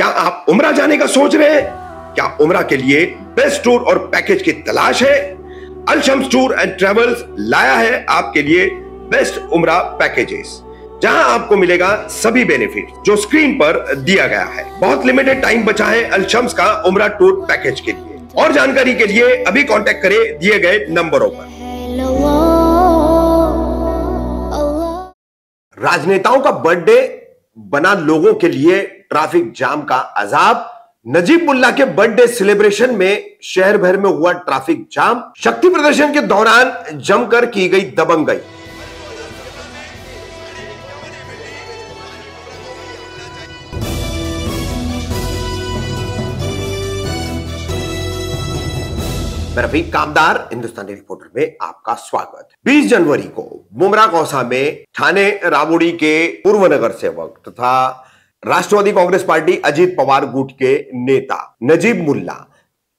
क्या आप उमरा जाने का सोच रहे हैं? क्या उमरा के लिए बेस्ट टूर और पैकेज की तलाश है? अलशम्स टूर एंड ट्रेवल्स लाया है आपके लिए बेस्ट उमरा पैकेजेस जहाँ आपको मिलेगा सभी बेनिफिट जो स्क्रीन पर दिया गया है। बहुत लिमिटेड टाइम बचा है अलशम्स का उमरा टूर पैकेज के लिए। और जानकारी के लिए अभी कॉन्टेक्ट करें दिए गए नंबरों पर। राजनेताओं का बर्थडे बना लोगों के लिए ट्रैफ़िक जाम का अजाब। नजीब मुल्ला के बर्थडे सेलिब्रेशन में शहर भर में हुआ ट्रैफ़िक जाम। शक्ति प्रदर्शन के दौरान जमकर की गई दबंगई। मैं रफीक कामदार हिंदुस्तानी रिपोर्टर में आपका स्वागत। 20 जनवरी को मुमरा कौसा में थाने राबुड़ी के पूर्व नगर सेवक तथा राष्ट्रवादी कांग्रेस पार्टी अजीत पवार गुट के नेता नजीब मुल्ला,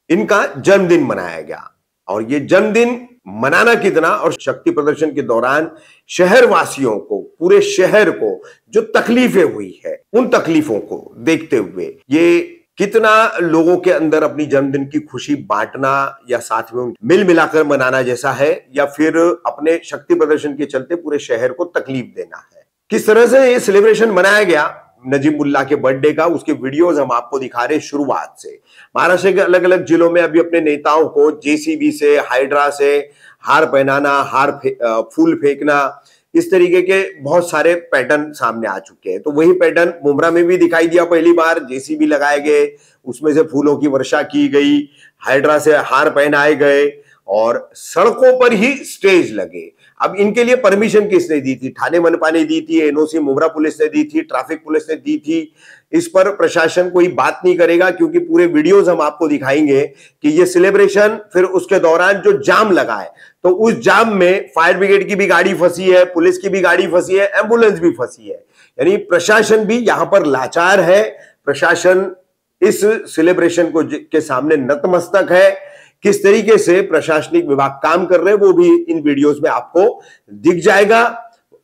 इनका जन्मदिन मनाया गया। और ये जन्मदिन मनाना कितना और शक्ति प्रदर्शन के दौरान शहर वासियों को, पूरे शहर को जो तकलीफें हुई है, उन तकलीफों को देखते हुए ये कितना लोगों के अंदर अपनी जन्मदिन की खुशी बांटना या साथ में मिल मिलाकर मनाना जैसा है या फिर अपने शक्ति प्रदर्शन के चलते पूरे शहर को तकलीफ़ देना है? किस तरह से ये सेलिब्रेशन मनाया गया? नजीमुल्ला के बर्थडे का उसके वीडियोस हम आपको दिखा रहे शुरुआत से। महाराष्ट्र के अलग अलग जिलों में अभी अपने नेताओं को जेसीबी से हाइड्रा से हार पहनाना हार फे, फूल फेंकना इस तरीके के बहुत सारे पैटर्न सामने आ चुके हैं। तो वही पैटर्न मुमरा में भी दिखाई दिया पहली बार, जेसीबी लगाए गए, उसमें से फूलों की वर्षा की गई हाइड्रा से हार पहनाए गए और सड़कों पर ही स्टेज लगे। अब इनके लिए परमिशन किसने दी थी? थाने मनपा ने दी थी, एनओसी मुमरा पुलिस ने दी थी ट्रैफ़िक पुलिस ने दी थी। इस पर प्रशासन कोई बात नहीं करेगा, क्योंकि पूरे वीडियोस हम आपको दिखाएँगे कि ये सेलिब्रेशन फिर उसके दौरान जो जाम लगा है तो उस जाम में फायर ब्रिगेड की भी गाड़ी फंसी है, पुलिस की भी गाड़ी फंसी है एंबुलेंस भी फंसी है। यानी प्रशासन भी यहाँ पर लाचार है। प्रशासन इस सेलिब्रेशन को के सामने नतमस्तक है। किस तरीके से प्रशासनिक विभाग काम कर रहे हैं, वो भी इन वीडियोस में आपको दिख जाएगा।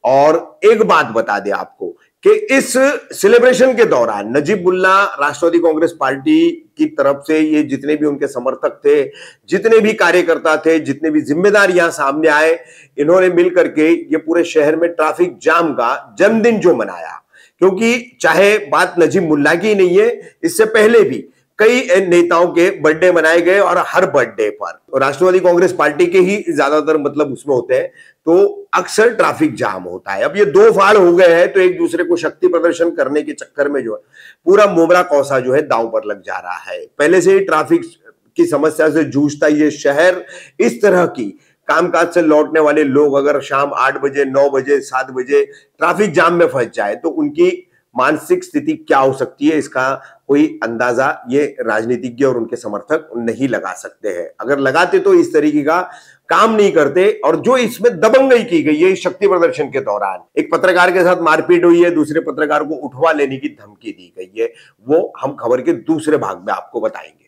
और एक बात बता दे आपको कि इस सेलिब्रेशन के दौरान नजीबुल्ला राष्ट्रवादी कांग्रेस पार्टी की तरफ़ से ये जितने भी उनके समर्थक थे, जितने भी कार्यकर्ता थे, जितने भी जिम्मेदार यहाँ सामने आए, इन्होंने मिलकर के ये पूरे शहर में ट्रैफ़िक जाम का जन्मदिन जो मनाया। क्योंकि चाहे बात नजीब मुल्ला की नहीं है, इससे पहले भी कई नेताओं के बर्थडे मनाए गए और हर बर्थडे पर। राष्ट्रवादी कांग्रेस पार्टी के ही ज़्यादातर मतलब उसमें होते हैं। तो अक्सर ट्रैफ़िक जाम होता है। अब ये दो फाड़ हो गए हैं तो एक दूसरे को शक्ति प्रदर्शन करने के चक्कर में जो है, पूरा मोबरा कौसा जो है दाव पर लग जा रहा है। पहले से ही ट्रैफ़िक की समस्या से जूझता ये शहर इस तरह की। कामकाज से लौटने वाले लोग अगर शाम आठ बजे, नौ बजे, सात बजे ट्रैफ़िक जाम में फंस जाए तो उनकी मानसिक स्थिति क्या हो सकती है, इसका कोई अंदाज़ा ये राजनीतिज्ञ और उनके समर्थक नहीं लगा सकते हैं। अगर लगाते तो इस तरीके का काम नहीं करते और जो इसमें दबंगई की गई है शक्ति प्रदर्शन के दौरान, एक पत्रकार के साथ मारपीट हुई है, दूसरे पत्रकार को उठवा लेने की धमकी दी गई है, वो हम खबर के दूसरे भाग में आपको बताएँगे।